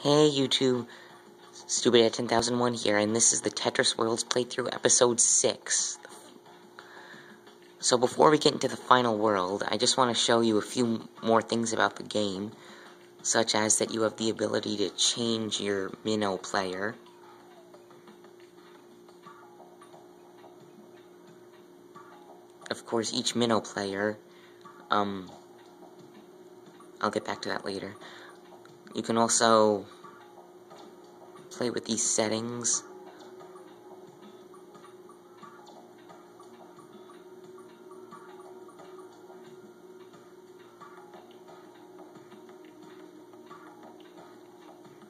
Hey YouTube, Stupidhead10001 here, and this is the Tetris Worlds playthrough episode 6. So before we get into the final world, I just want to show you a few more things about the game, such as that you have the ability to change your Mino player. Of course, each Mino player, um, I'll get back to that later. You can also play with these settings.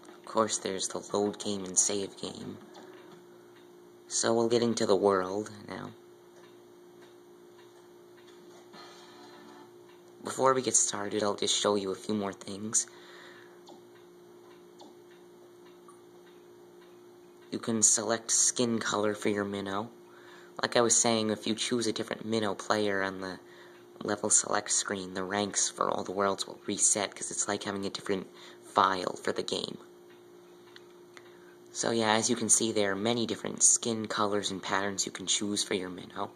Of course, there's the load game and save game. So we'll get into the world now. Before we get started, I'll just show you a few more things. You can select skin color for your Mino. Like I was saying, if you choose a different Mino player on the level select screen, the ranks for all the worlds will reset because it's like having a different file for the game. So yeah, as you can see, there are many different skin colors and patterns you can choose for your Mino.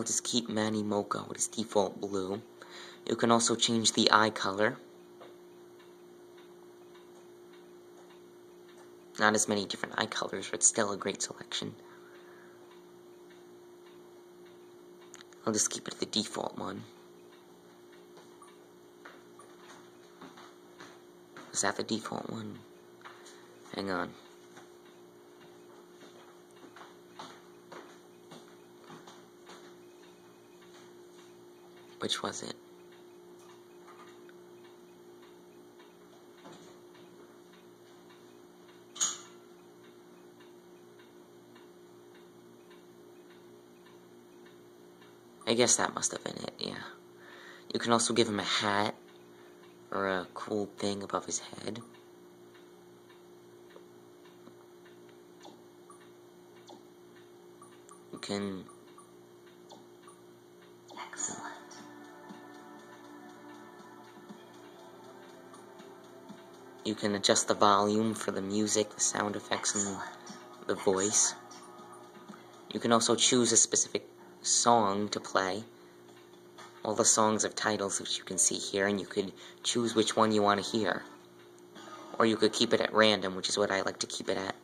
I'll just keep Manny Mocha with his default blue. You can also change the eye color. Not as many different eye colors, but still a great selection. I'll just keep it the default one. Is that the default one? Hang on. Which was it? I guess that must have been it, yeah. You can also give him a hat or a cool thing above his head. You can You can adjust the volume for the music, the sound effects, and the voice. You can also choose a specific song to play. All the songs have titles, which you can see here, and you could choose which one you want to hear. Or you could keep it at random, which is what I like to keep it at.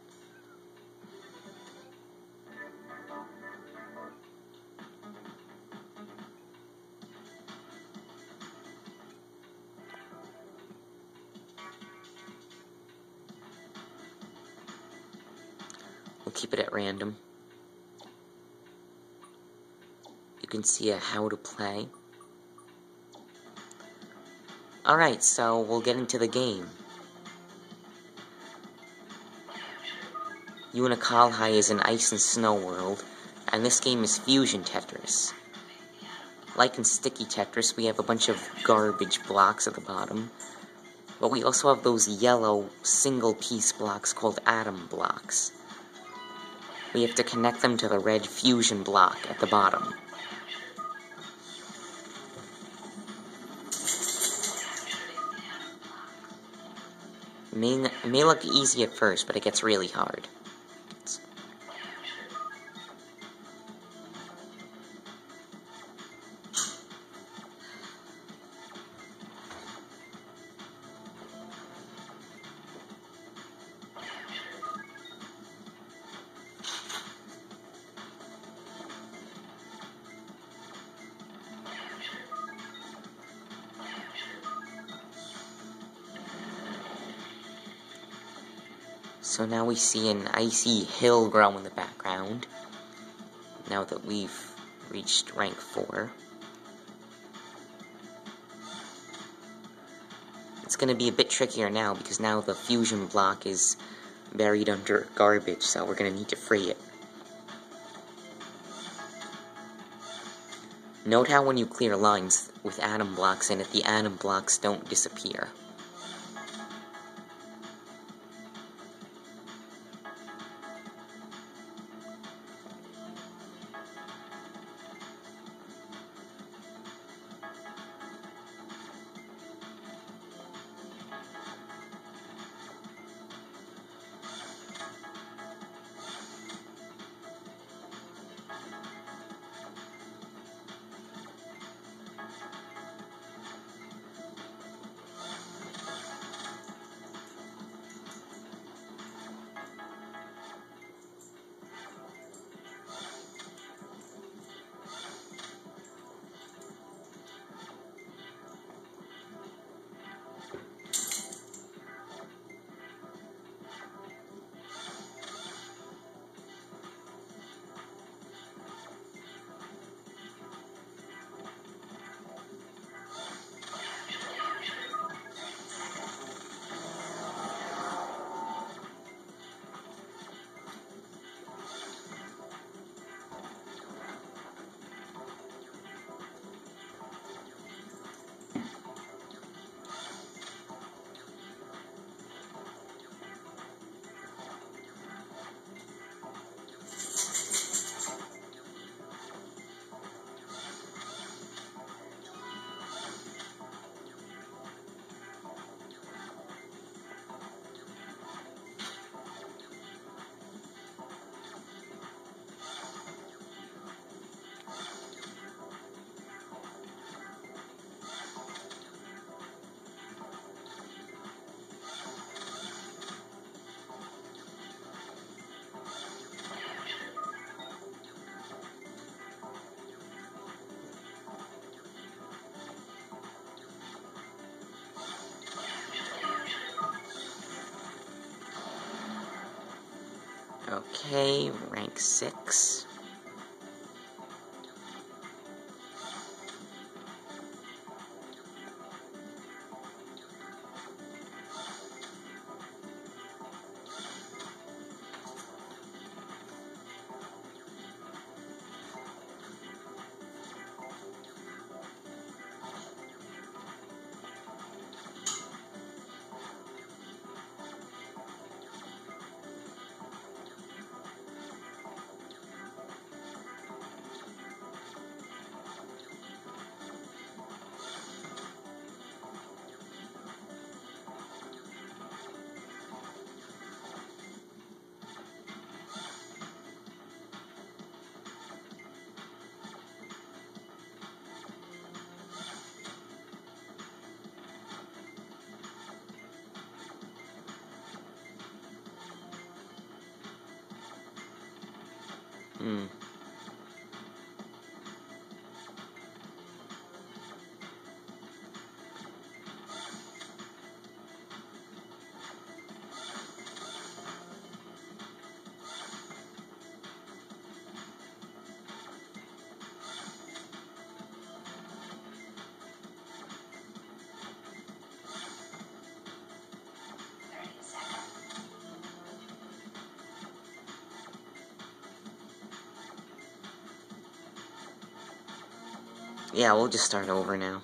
Keep it at random. You can see a how to play. Alright, so we'll get into the game. Unukalhai is an ice and snow world, and this game is Fusion Tetris. Like in Sticky Tetris, we have a bunch of garbage blocks at the bottom, but we also have those yellow single-piece blocks called atom blocks. We have to connect them to the red fusion block at the bottom. It may, may look easy at first, but it gets really hard. We see an icy hill grow in the background. Now that we've reached rank 4. It's going to be a bit trickier now because now the fusion block is buried under garbage, so we're going to need to free it. Note how when you clear lines with atom blocks in it, the atom blocks don't disappear. Okay, rank 6. Yeah, we'll just start over now.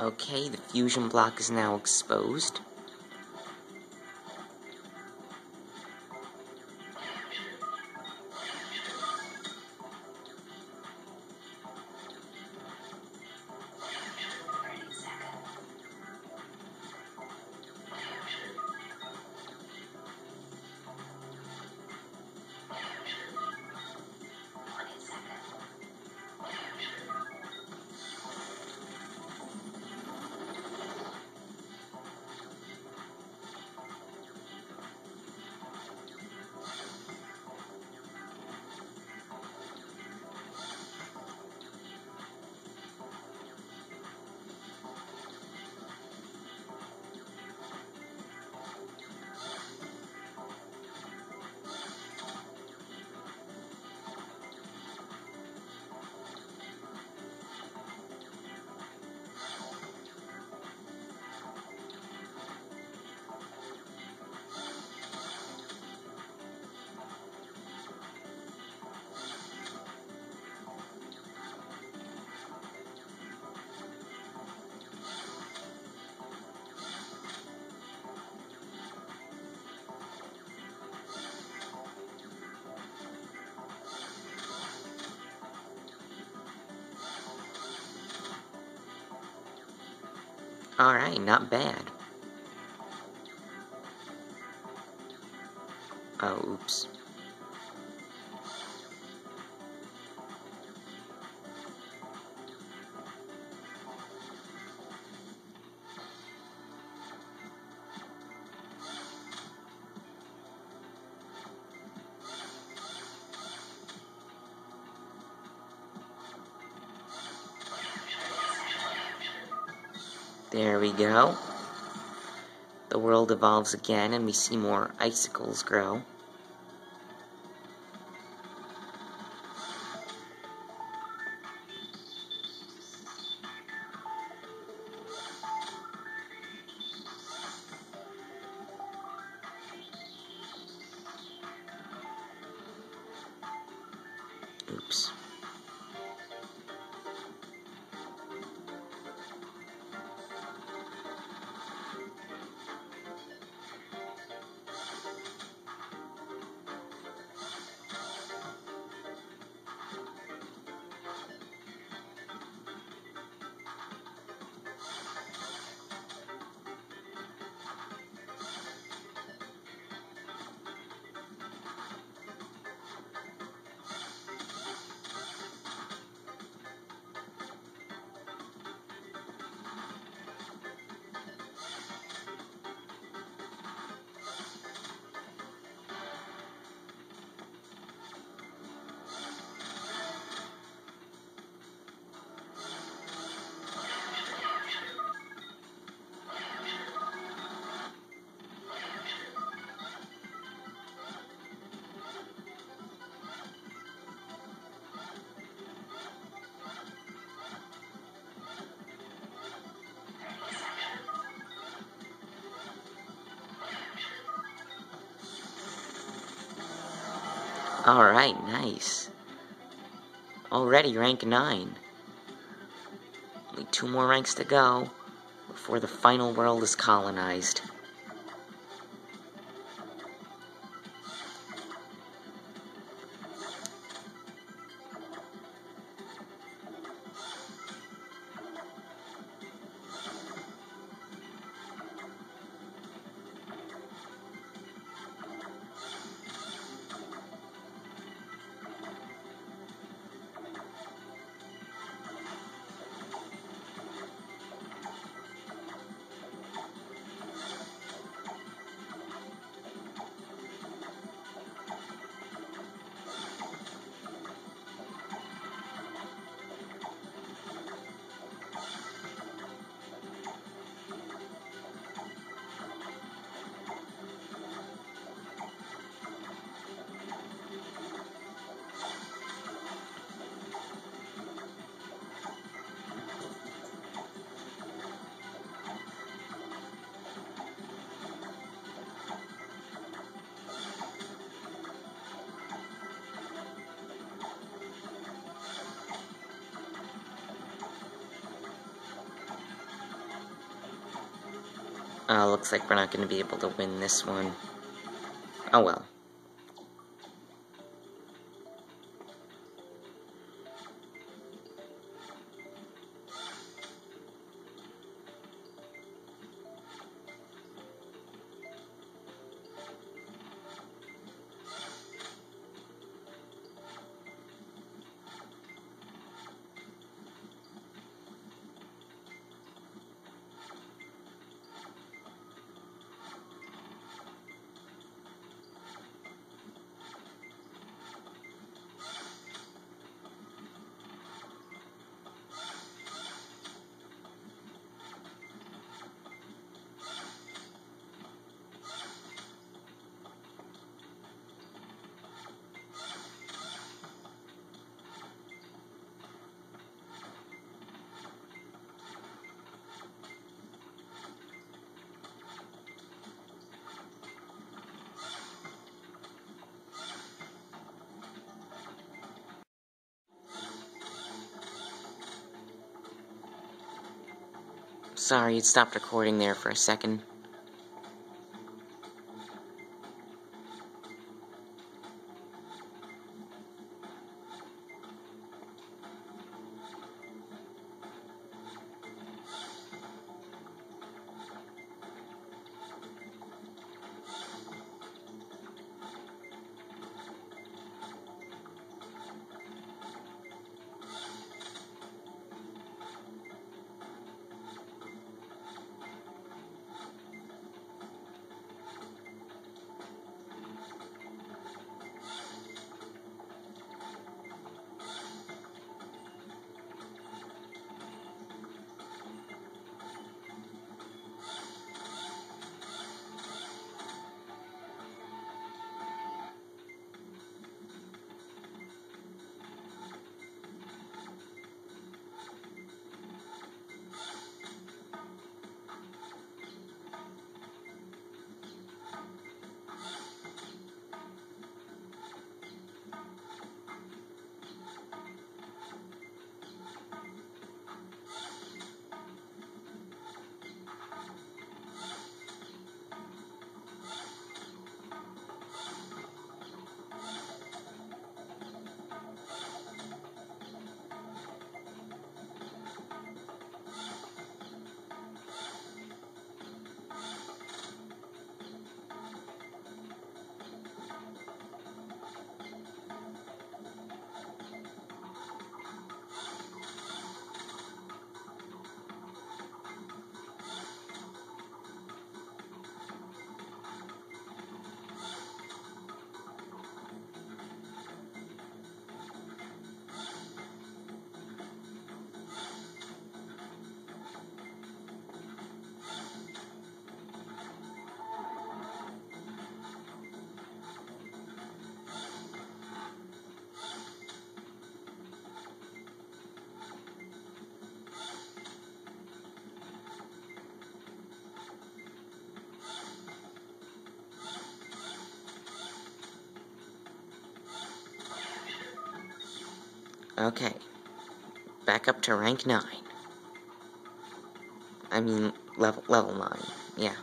Okay, the fusion block is now exposed. Alright, not bad. There we go. The world evolves again and we see more icicles grow. Nice. Already rank 9. Only two more ranks to go before the final world is colonized. Uh, looks like we're not going to be able to win this one. Oh well. Sorry, it stopped recording there for a second. Okay. Back up to rank 9. I mean, level, level 9. Yeah.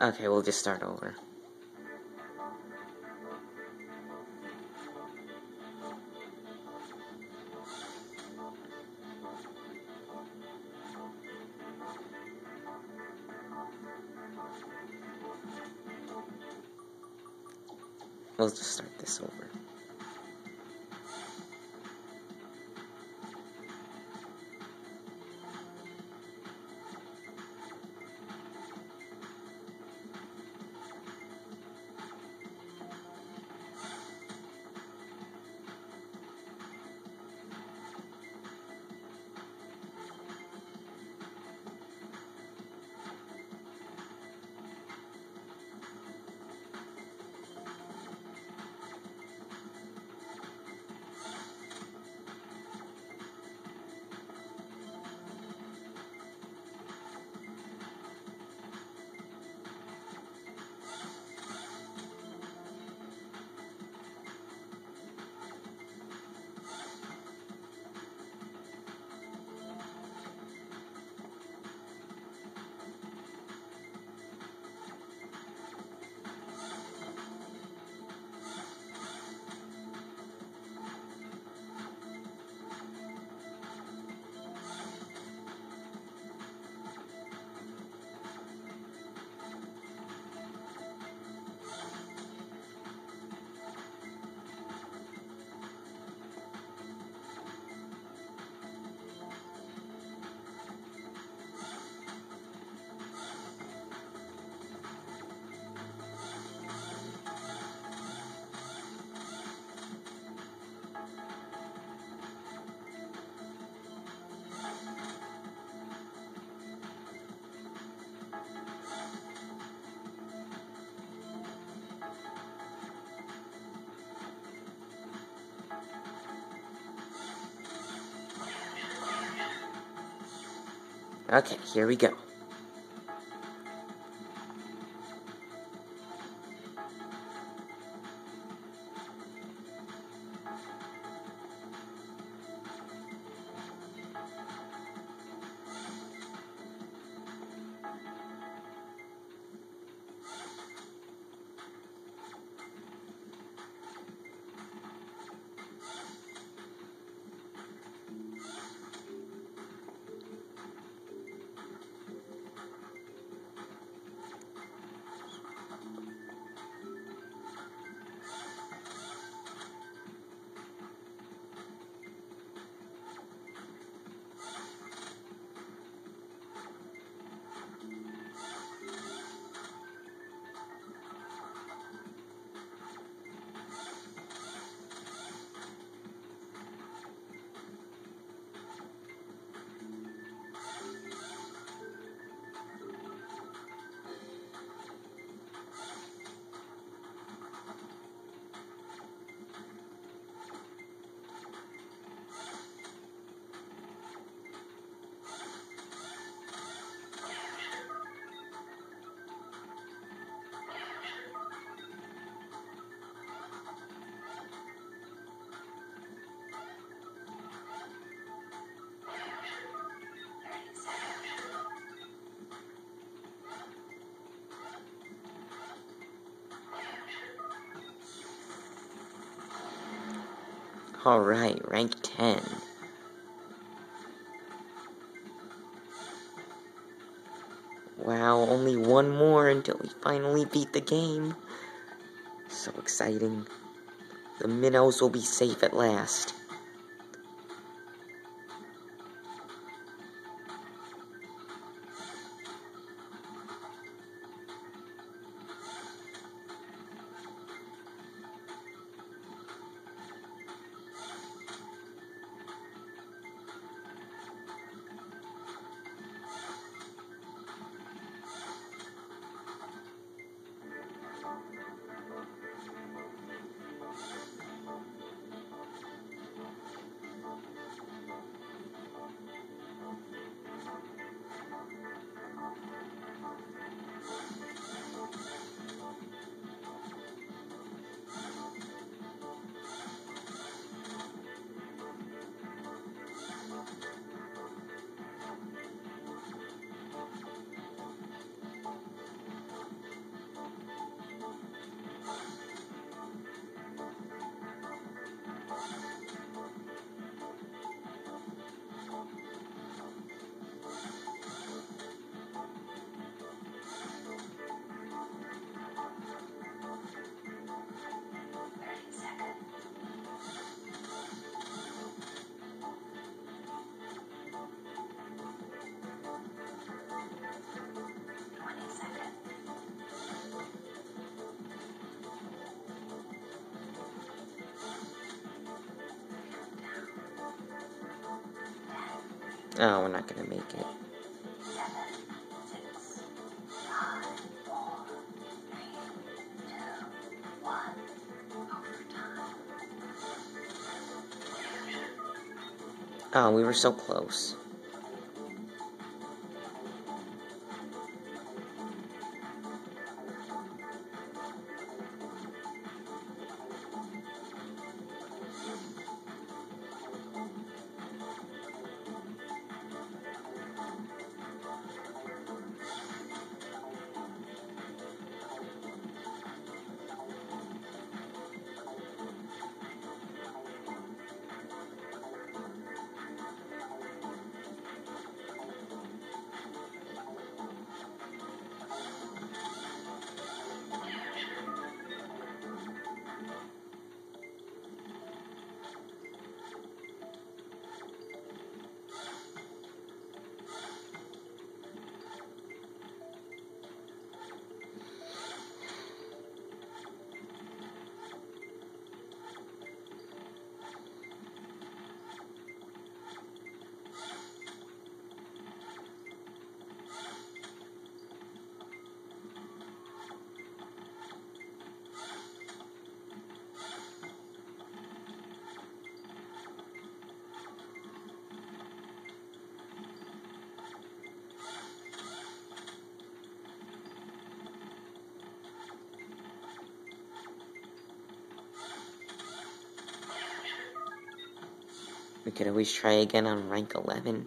Okay, we'll just start over. Okay, here we go. Alright, rank 10. Wow, only one more until we finally beat the game. So exciting. The Minos will be safe at last. Oh, we were so close. We could always try again on rank 11.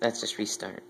Let's just restart.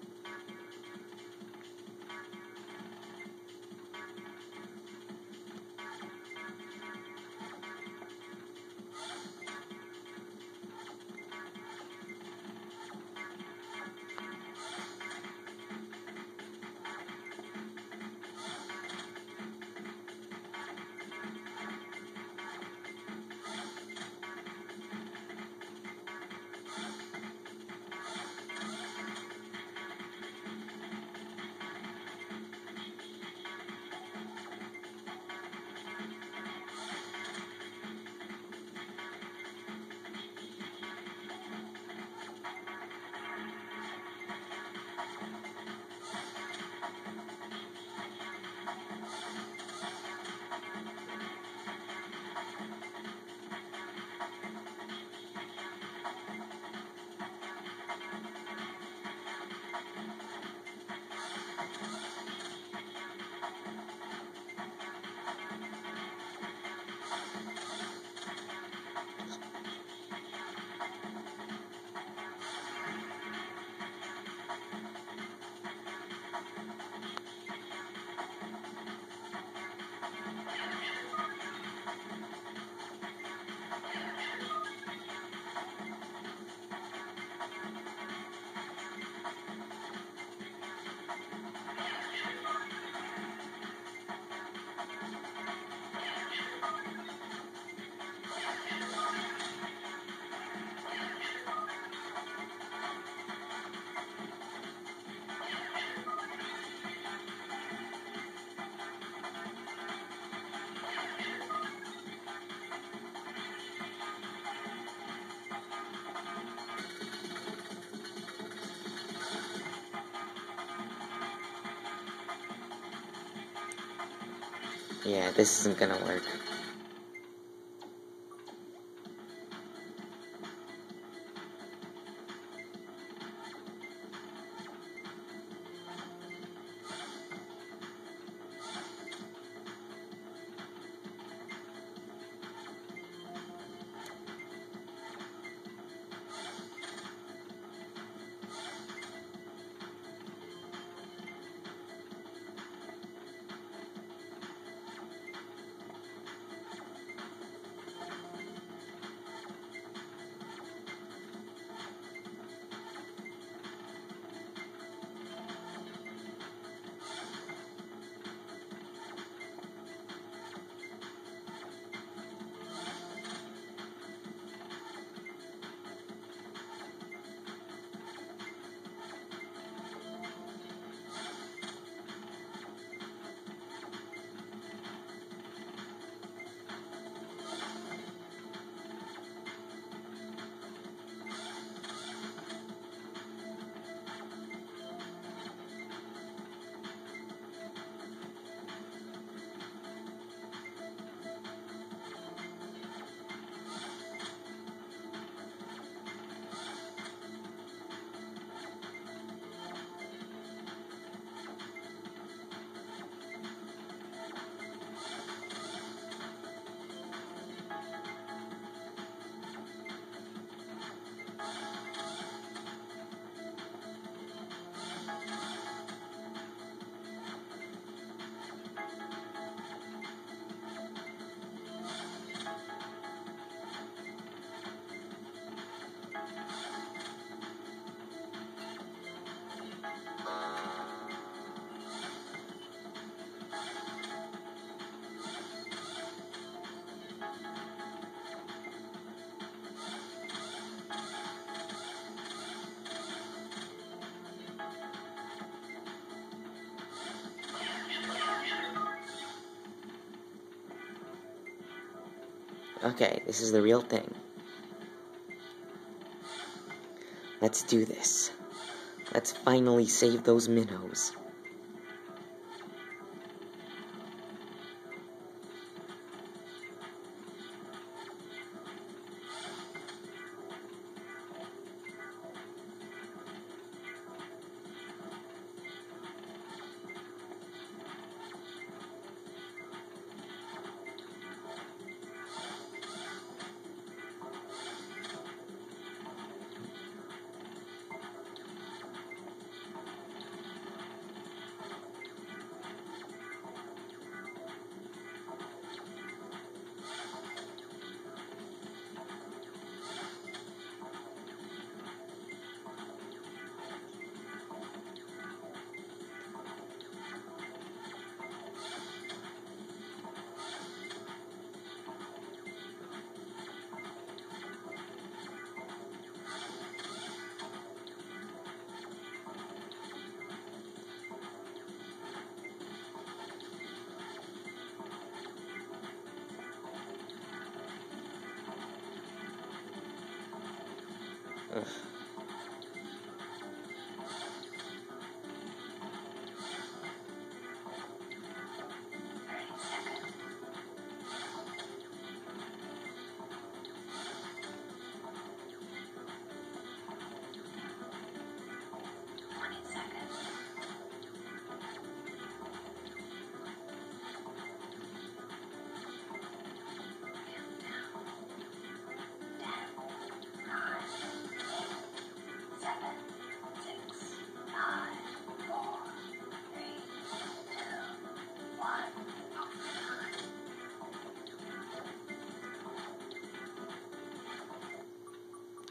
Yeah, this isn't gonna work. Okay, this is the real thing. Let's do this. Let's finally save those Minos.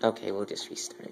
Okay, we'll just restart.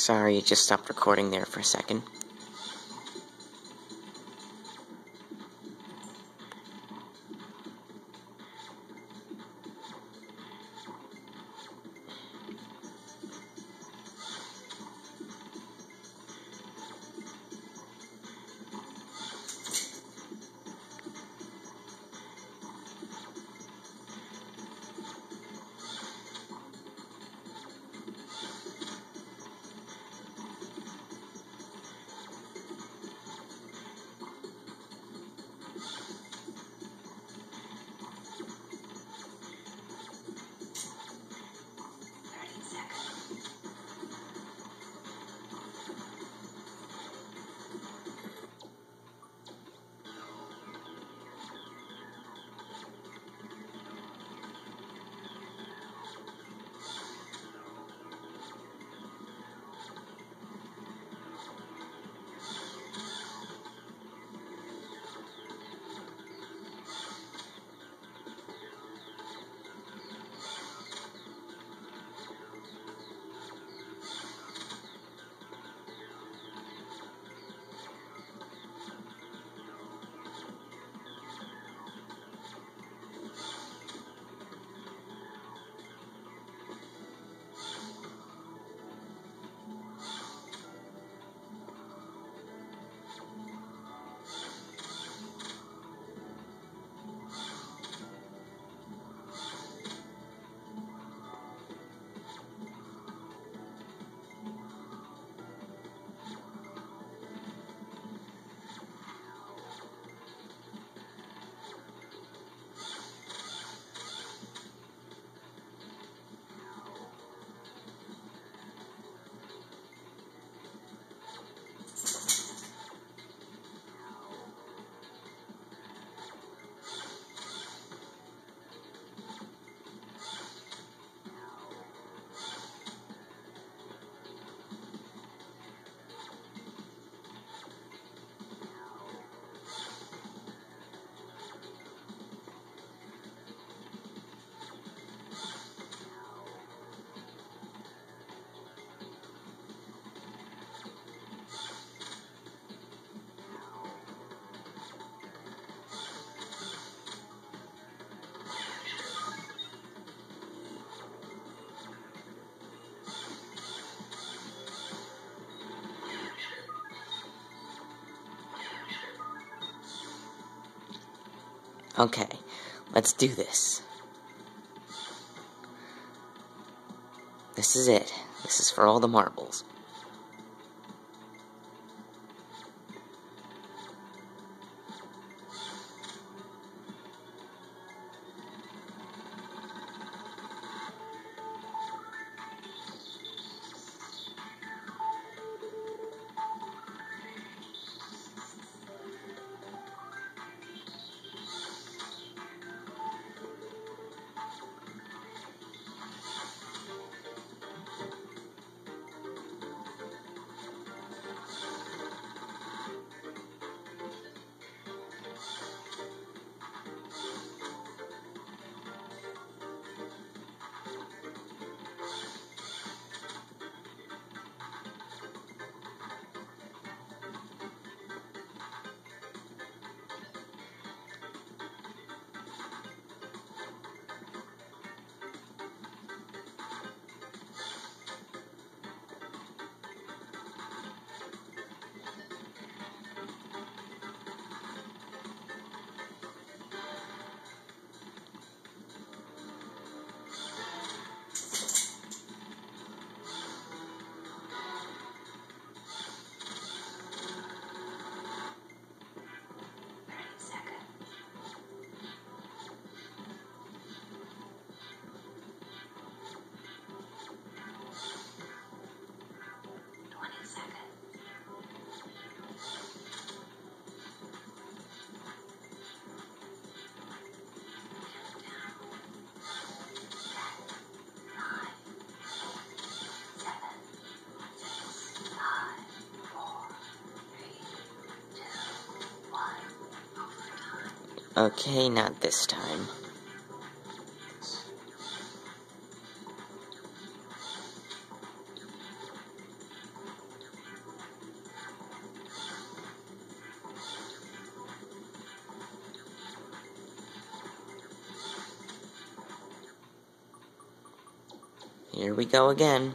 Sorry, it just stopped recording there for a second. Okay, let's do this. This is it. This is for all the marbles. Okay, not this time. Here we go again.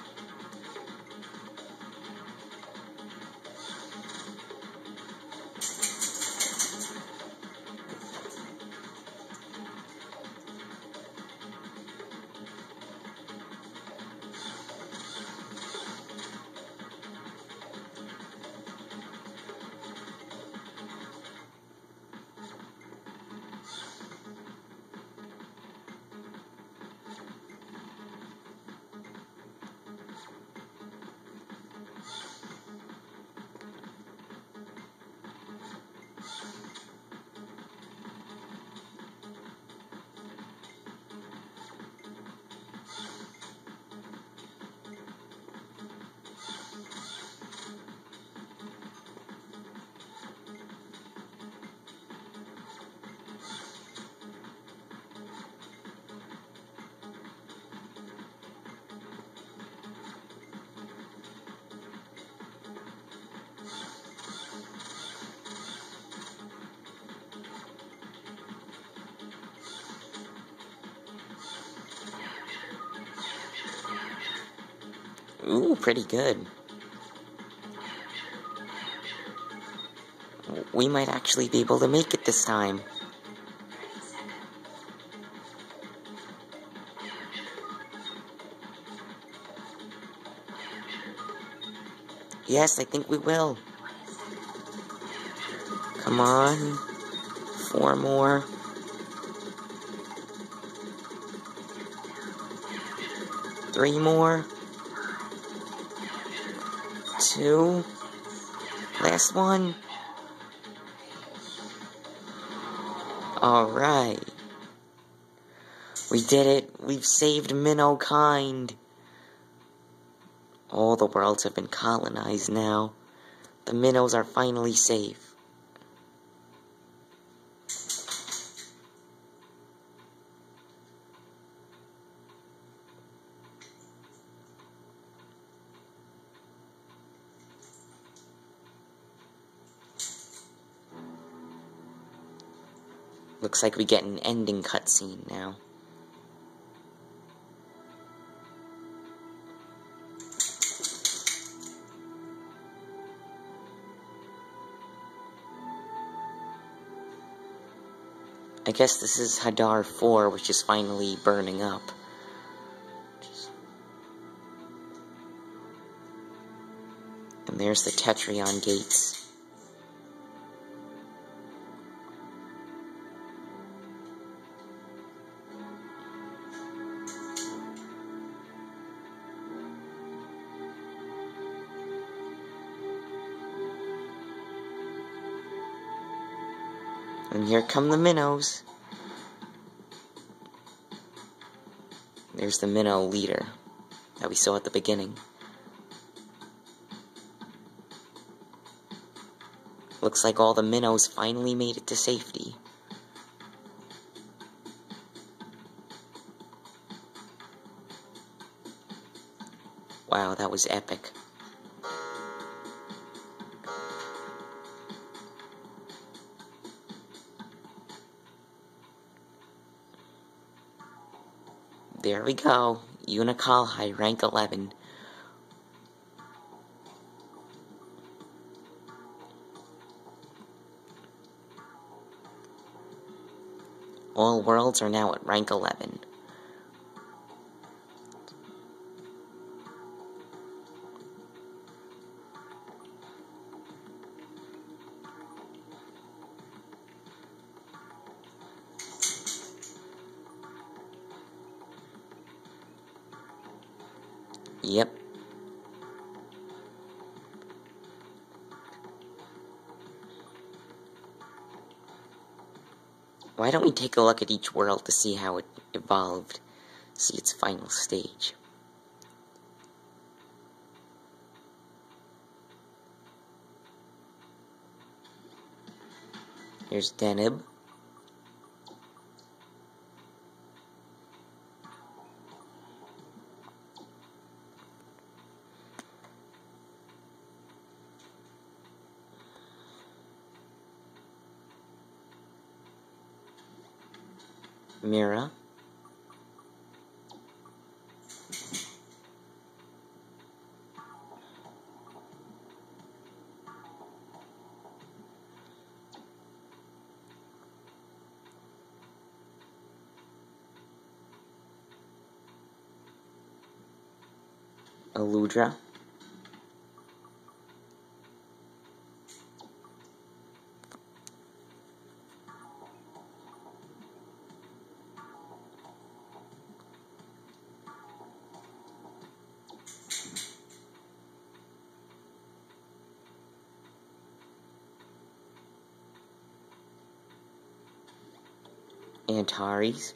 Pretty good. We might actually be able to make it this time. Yes, I think we will. Come on. Four more. Three more. Two. Last one. Alright. We did it. We've saved Mino kind. All the worlds have been colonized now. The Minos are finally safe. Looks like we get an ending cutscene now. I guess this is Hadar 4, which is finally burning up. And there's the Tetrion gates. Here come the Minos. There's the Mino leader that we saw at the beginning. Looks like all the Minos finally made it to safety. Wow, that was epic. There we go. Unukalhai, rank 11. All worlds are now at rank 11. Why don't we take a look at each world to see how it evolved, see its final stage? Here's Deneb. Mira. Aludra. Antares.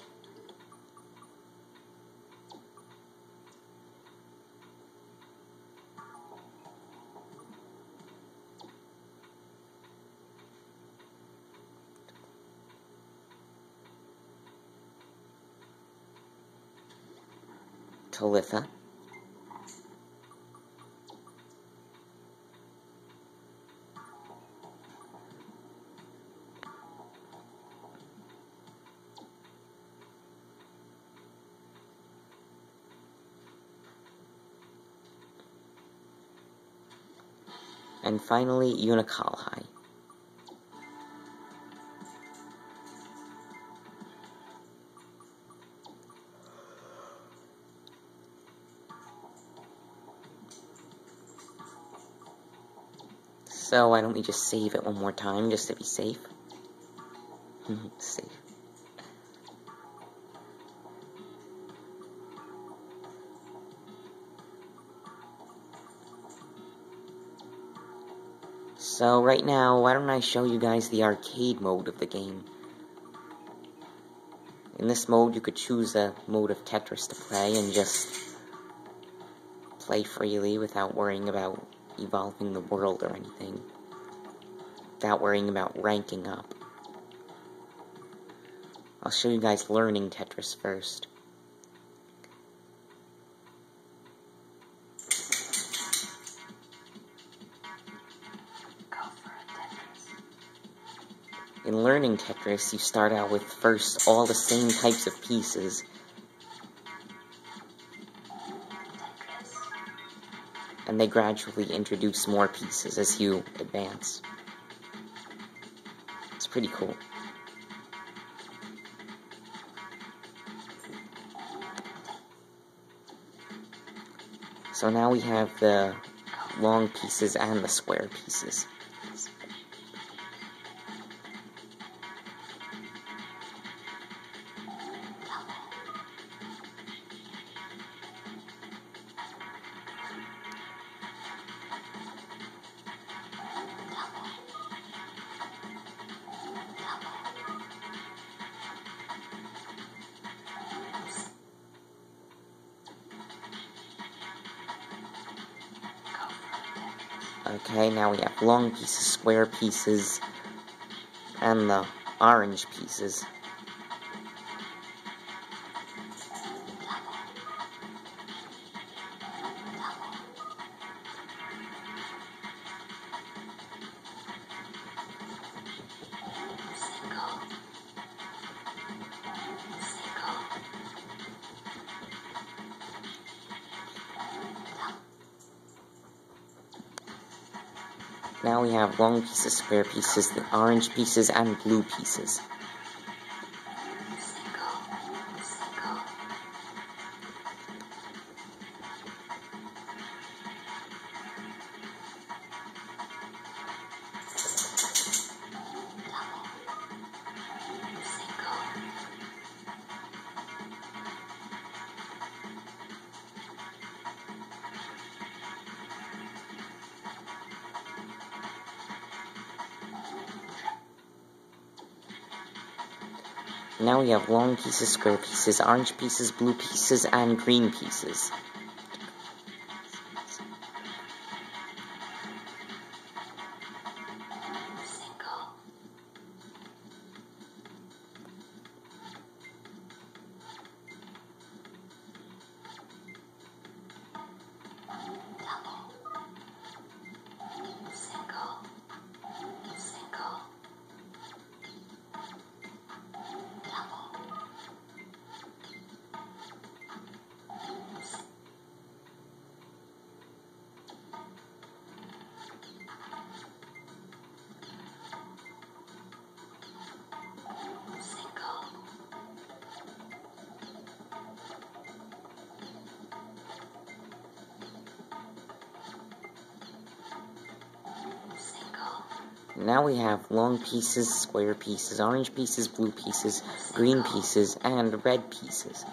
And finally, Unocal don't we just save it one more time just to be safe? Mm-hmm. safe. So right now, why don't I show you guys the arcade mode of the game. In this mode, you could choose a mode of Tetris to play and just play freely without worrying about evolving the world or anything. Without worrying about ranking up. I'll show you guys learning Tetris first. In learning Tetris, you start out with first all the same types of pieces. And they gradually introduce more pieces as you advance. Pretty cool. So now we have the long pieces and the square pieces. Okay, now we have long pieces, square pieces, and the orange pieces. Long pieces, square pieces, the orange pieces, and blue pieces. We have long pieces, square pieces, orange pieces, blue pieces, and green pieces. We have long pieces, square pieces, orange pieces, blue pieces, green pieces, and red pieces.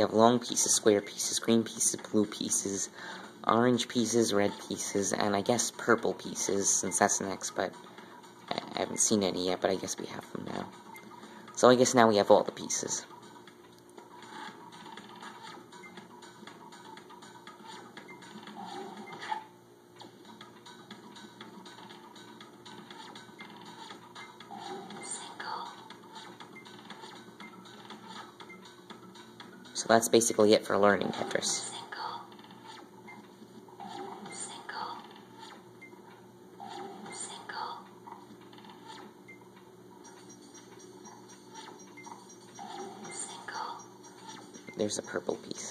Have long pieces, square pieces, green pieces, blue pieces, orange pieces, red pieces, and I guess purple pieces, since that's next, but I haven't seen any yet, but I guess we have them now. So I guess now we have all the pieces. So that's basically it for learning Tetris. There's a purple piece.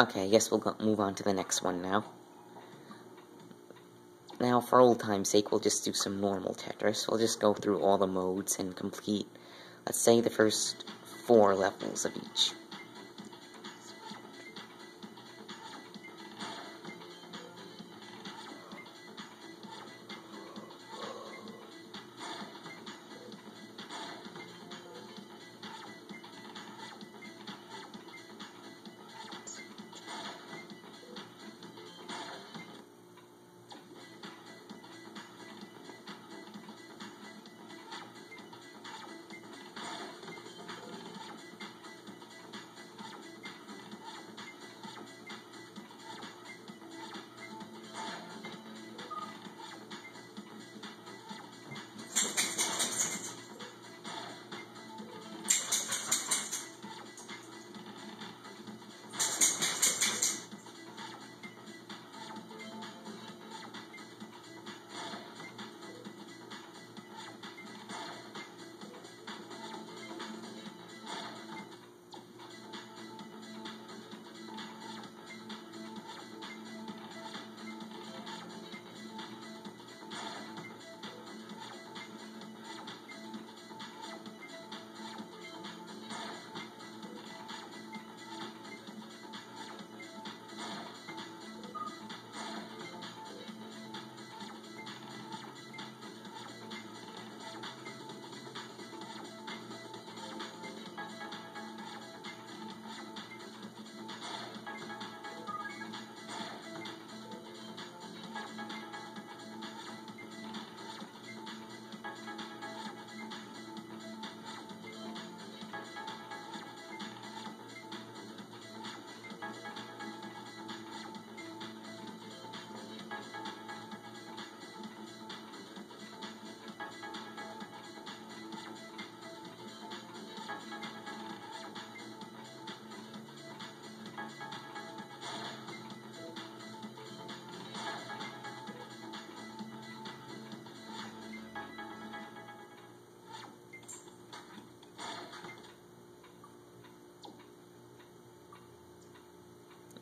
Okay, I guess we'll move on to the next one now. Now, for old time's sake, we'll just do some normal Tetris. We'll just go through all the modes and complete, let's say, the first four levels of each.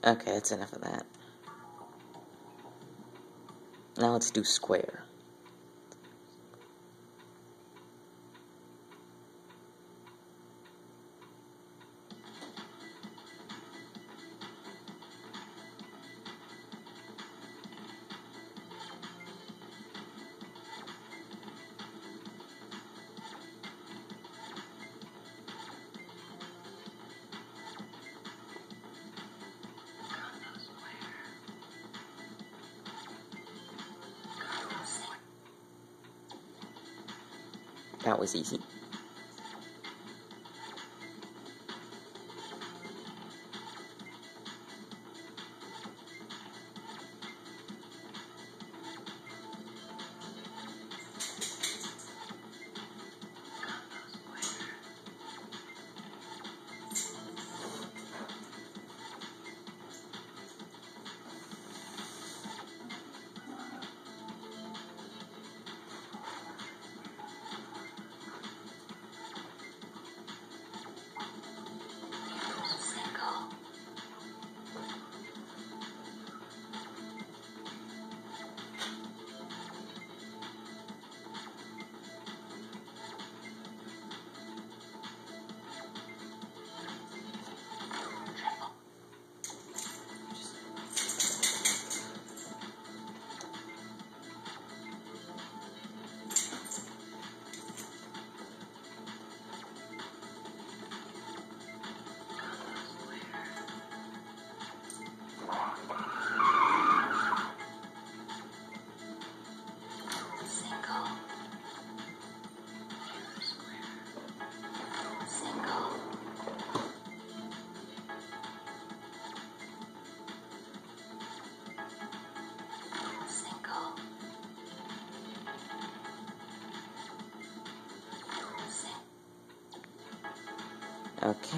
Okay, that's enough of that. Now let's do square. That was easy.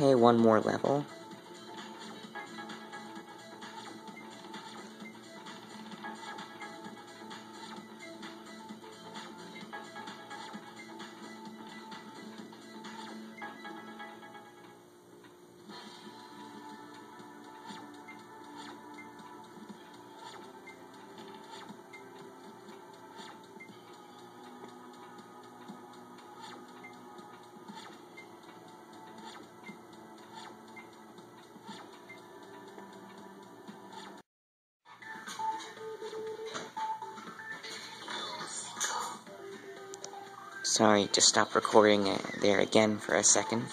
Okay, one more level. Sorry to stop recording uh, there again for a second.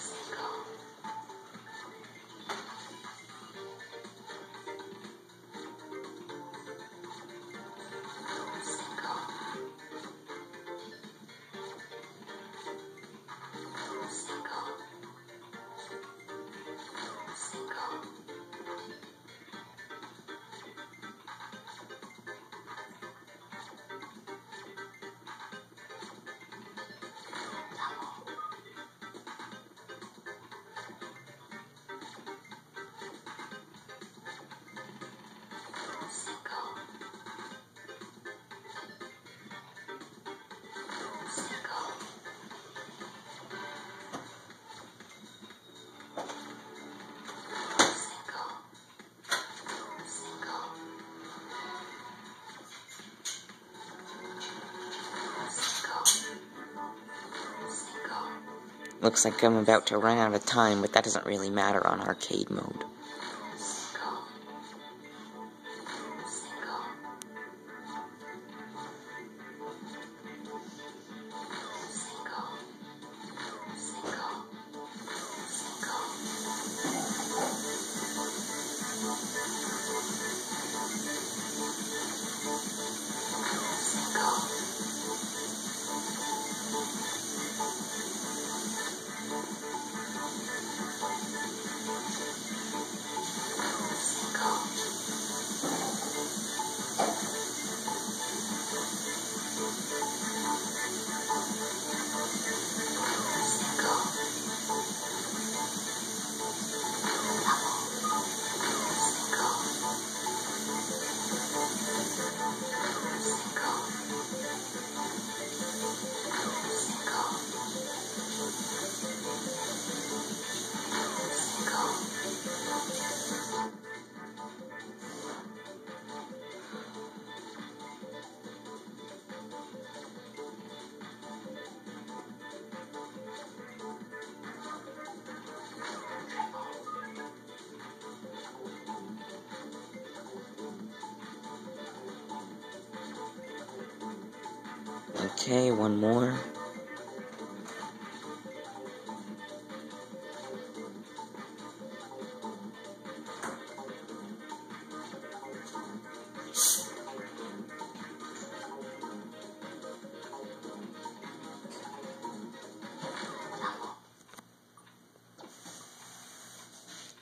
Looks like I'm about to run out of time, but that doesn't really matter on arcade mode.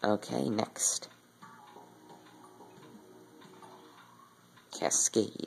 Okay, next. Cascade.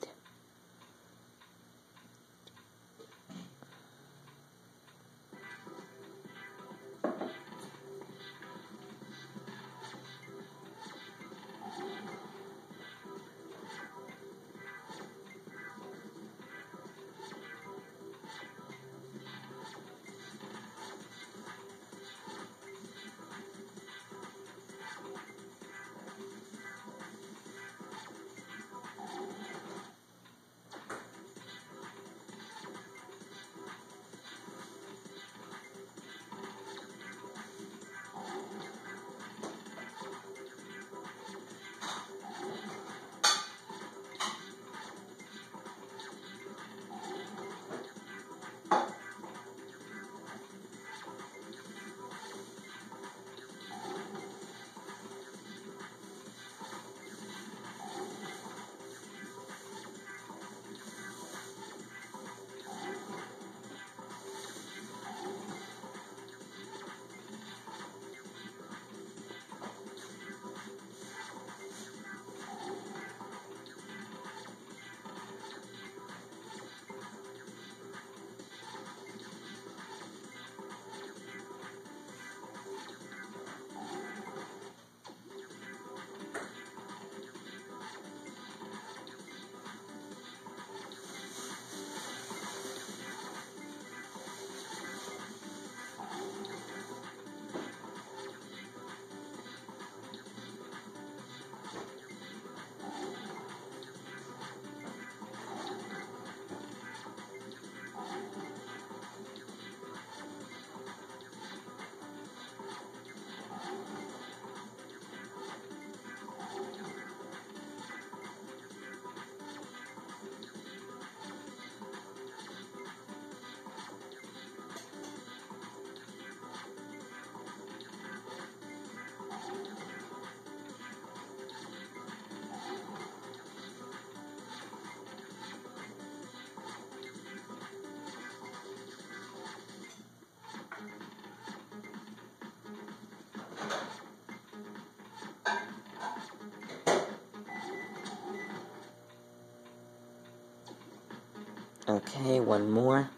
Okay, one more.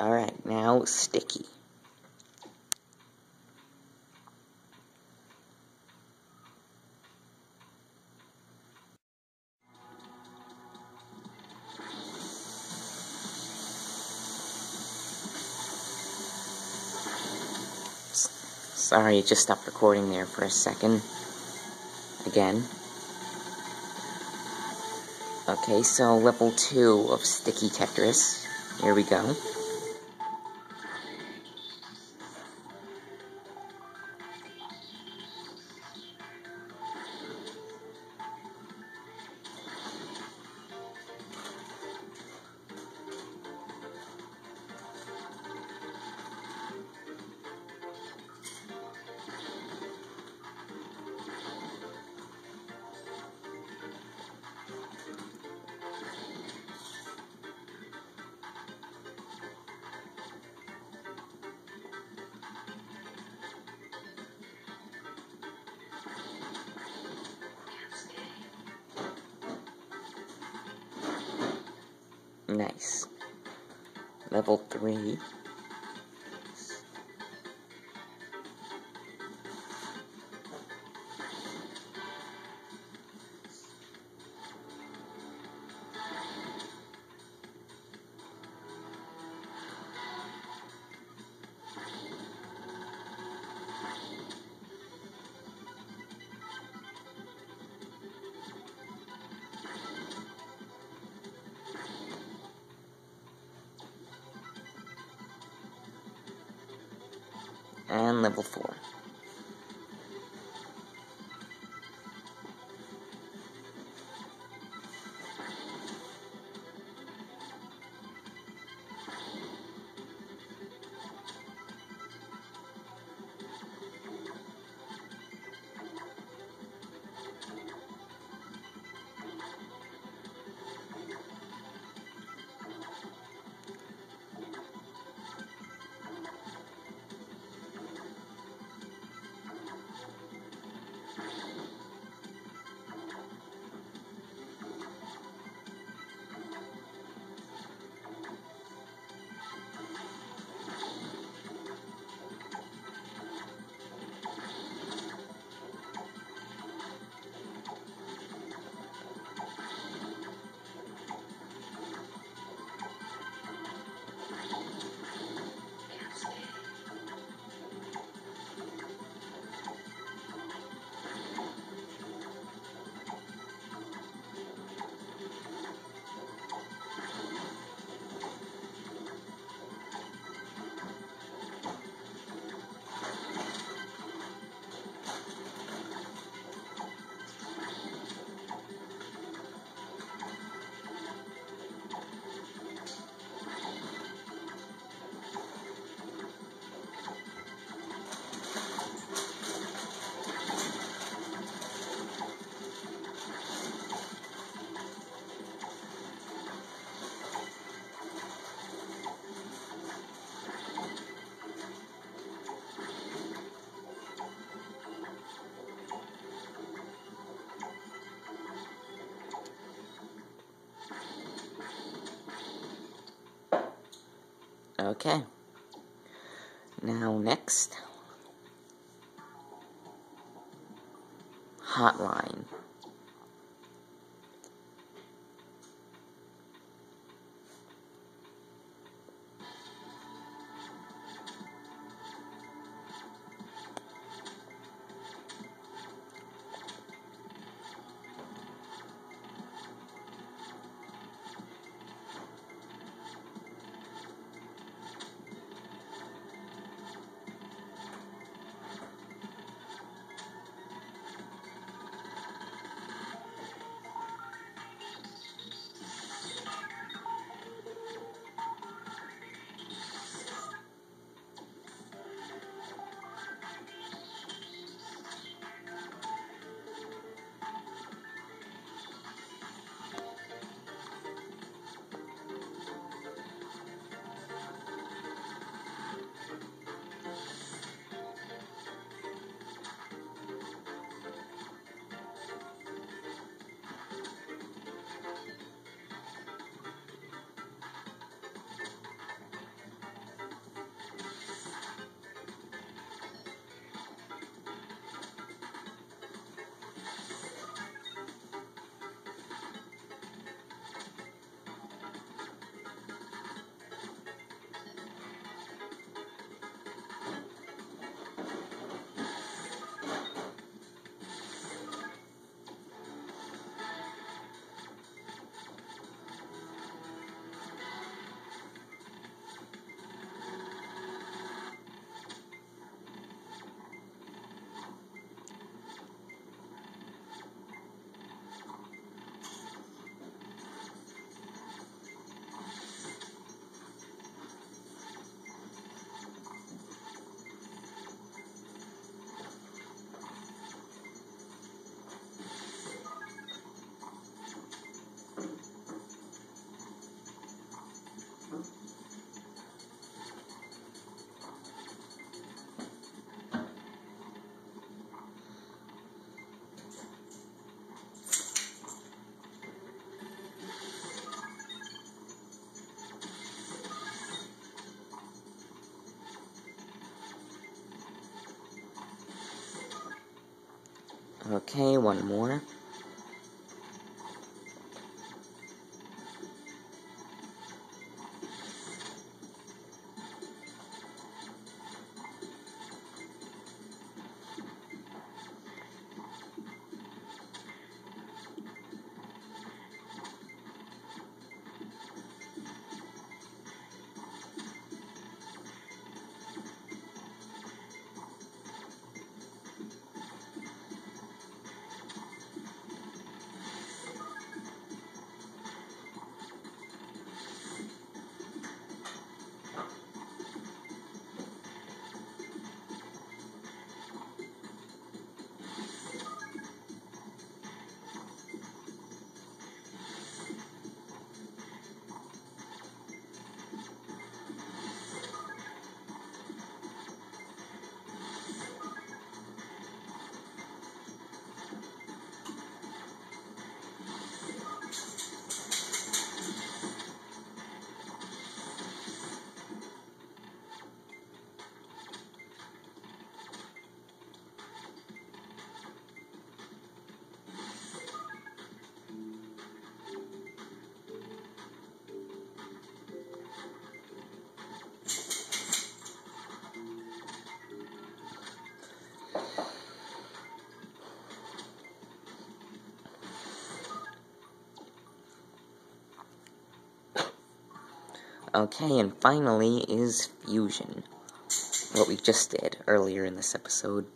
Alright, now sticky. Sorry, just stopped recording there for a second. Again. Okay, so level 2 of Sticky Tetris. Here we go. Okay. Now, next. Hotline. Okay, one more. Okay, and finally is fusion. What we just did earlier in this episode.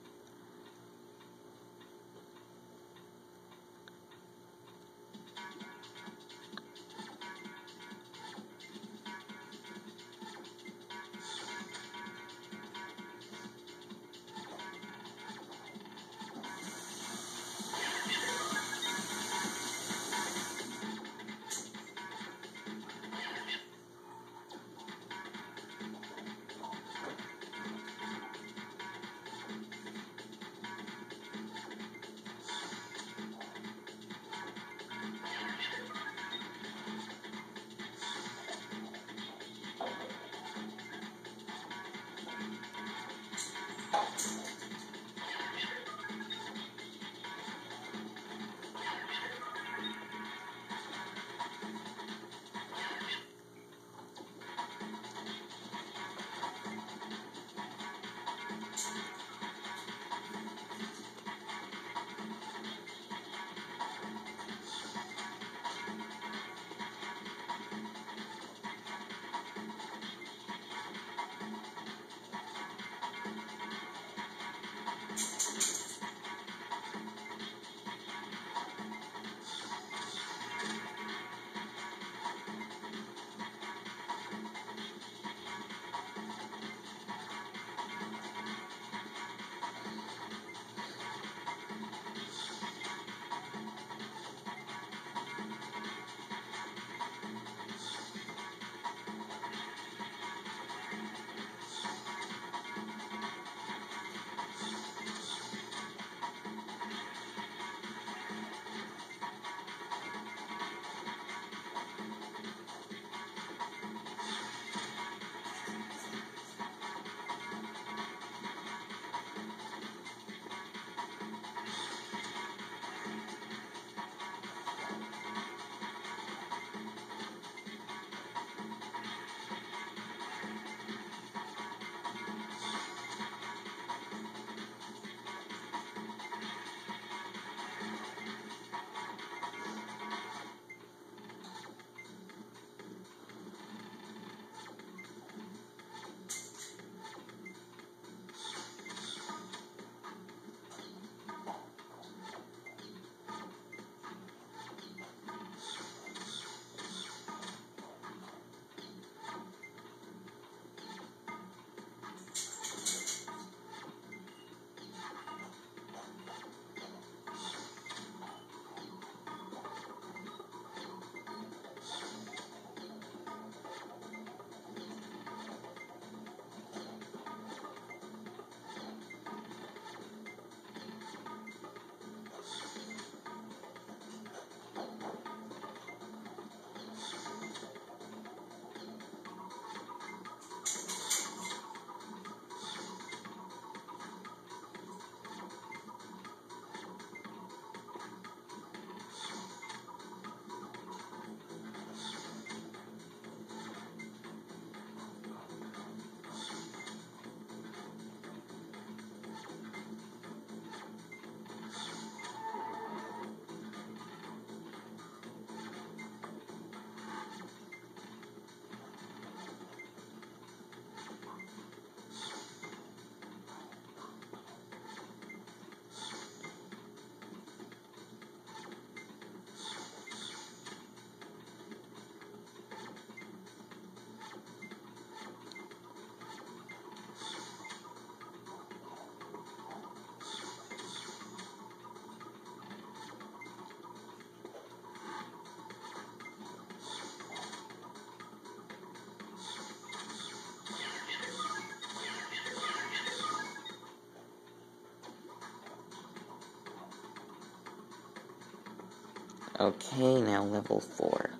Okay, now level 4.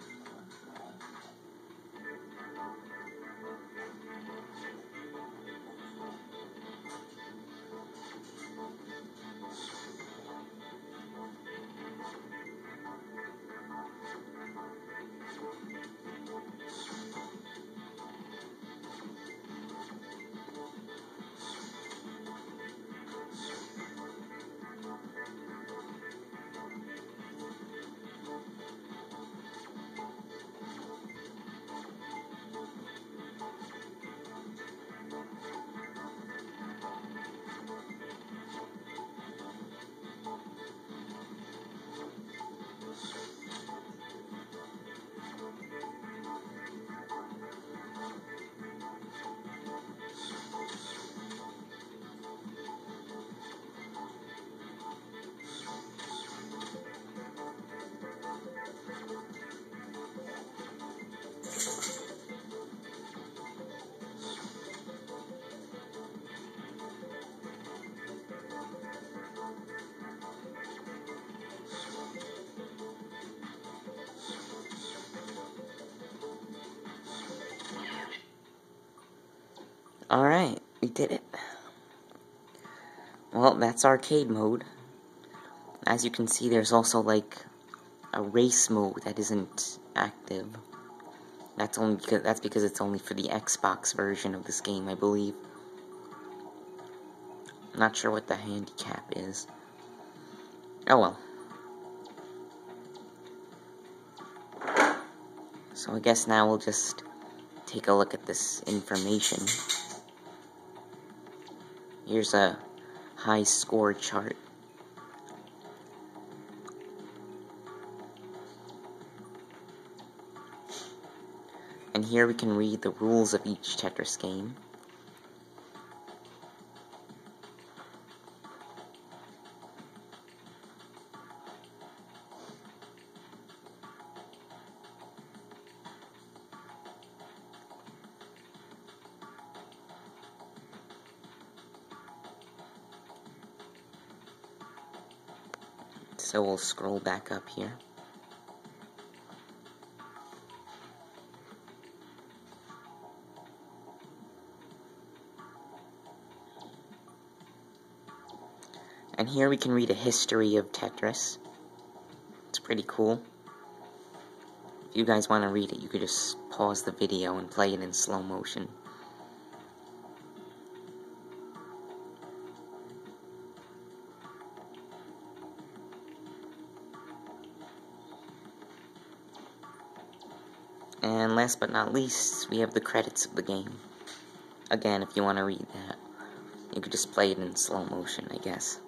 Alright, we did it. Well, that's arcade mode. As you can see, there's also, like, a race mode that isn't active. That's only because that's because it's only for the Xbox version of this game, I believe. I'm not sure what the handicap is. Oh well. So I guess now we'll just take a look at this information. Here's a high score chart. And here we can read the rules of each Tetris game. Scroll back up here. And here we can read a history of Tetris. It's pretty cool. If you guys want to read it, you could just pause the video and play it in slow motion. Last but not least, we have the credits of the game. Again, if you want to read that, you could just play it in slow motion, I guess.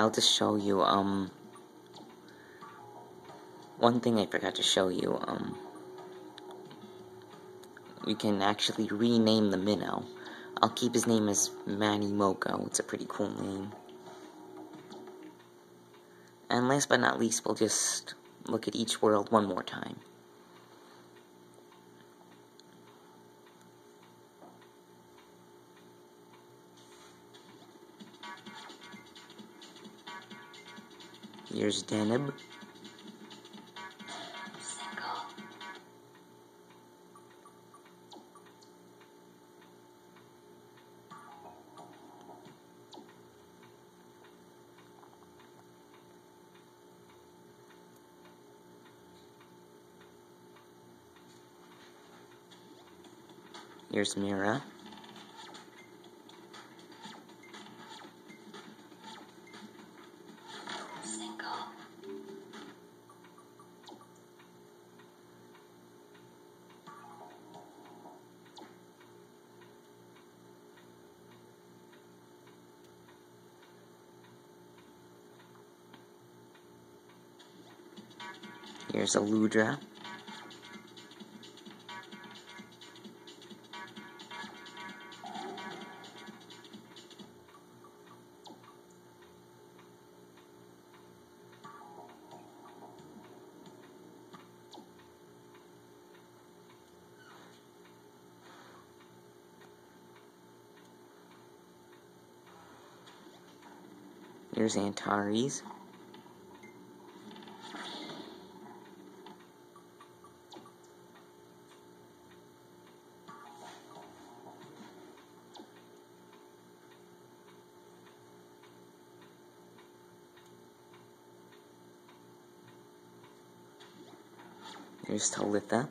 I'll just show you, um... One thing I forgot to show you, um... We can actually rename the Mino. I'll keep his name as Manny Moko. It's a pretty cool name. And last but not least, we'll just look at each world one more time. Here's Deneb. Here's Mira. Aludra. Here's Antares. Here's Talitha.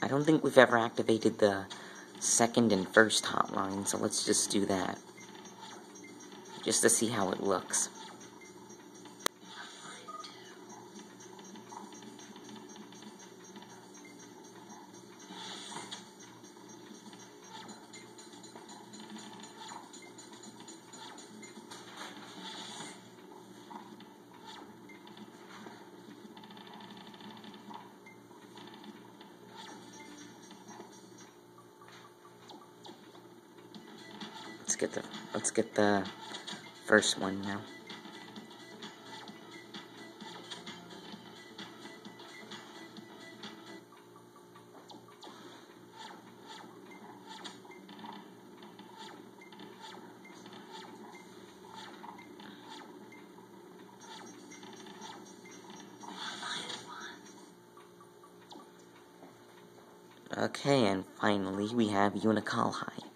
I don't think we've ever activated the second and first hotline, so let's just do that. Just to see how it looks. The first one now. Okay, and finally we have Unukalhai.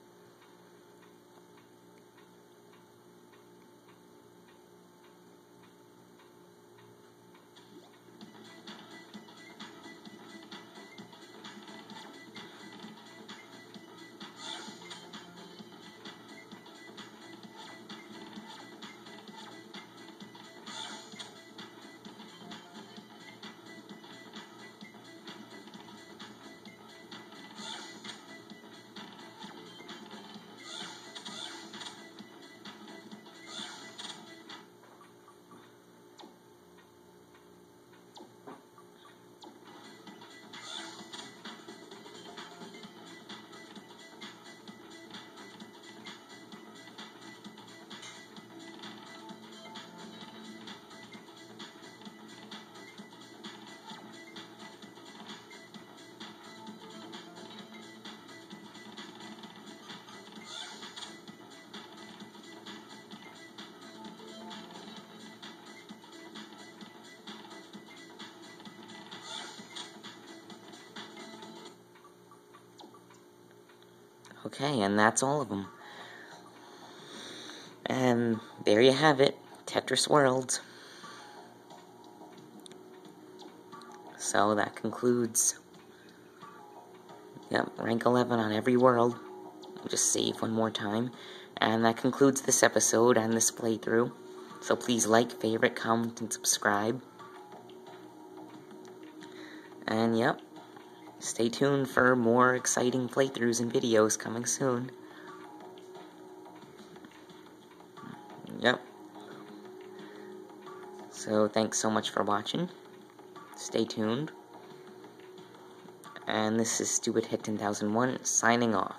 And that's all of them. And there you have it, Tetris Worlds. So that concludes, yep, rank 11 on every world. Just save one more time. And that concludes this episode and this playthrough. So please like, favorite, comment, and subscribe. And yep, Stay tuned for more exciting playthroughs and videos coming soon. Yep. So, thanks so much for watching. Stay tuned. And this is Stupidhead10001 signing off.